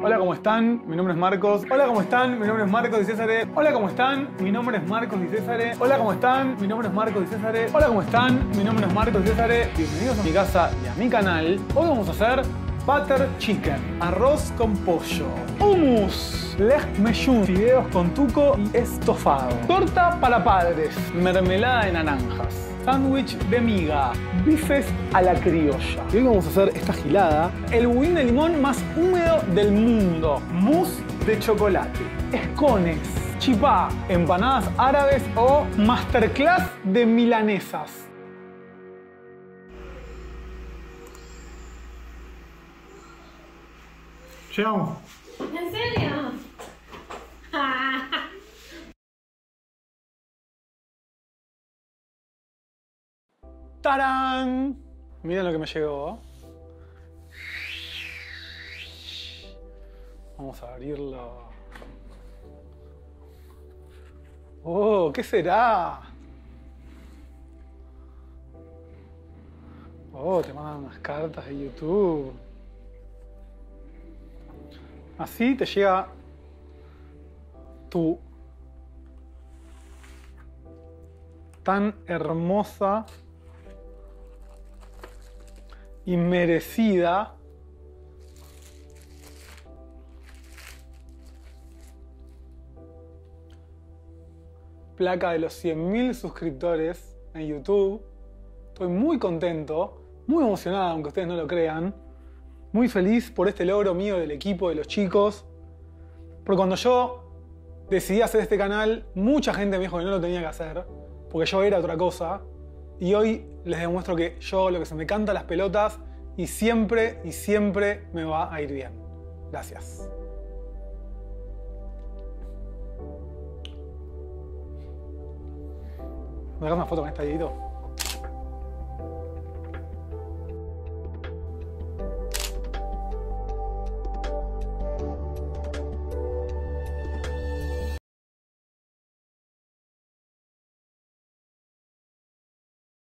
¿cómo están? Mi nombre es Marcos. Hola, ¿cómo están? Mi nombre es Marcos y César. Hola, ¿cómo están? Mi nombre es Marcos y César. Hola, ¿cómo están? Mi nombre es Marcos y César. Hola, ¿cómo están? Mi nombre es Marcos y César. Bienvenidos a mi casa y a mi canal. Hoy vamos a hacer butter chicken, arroz con pollo, hummus, leg mejun, fideos con tuco y estofado, torta para padres, mermelada de naranjas sándwich de miga, bifes a la criolla. Y hoy vamos a hacer esta gilada, el budín de limón más húmedo del mundo, mousse de chocolate, escones, chipá, empanadas árabes o masterclass de milanesas. Llegamos. ¿En serio? ¡Tarán! Miren lo que me llegó. Vamos a abrirlo. Oh, ¿qué será? Oh, te mandan unas cartas de YouTube. Así te llega tu tan hermosa y merecida placa de los 100.000 suscriptores en YouTube. Estoy muy contento, muy emocionado, aunque ustedes no lo crean. Muy feliz por este logro mío del equipo, de los chicos. Porque cuando yo decidí hacer este canal, mucha gente me dijo que no lo tenía que hacer, porque yo era otra cosa. Y hoy les demuestro que yo lo que se me canta las pelotas y siempre y siempre me va a ir bien. Gracias. ¿Me das una foto con este dedito?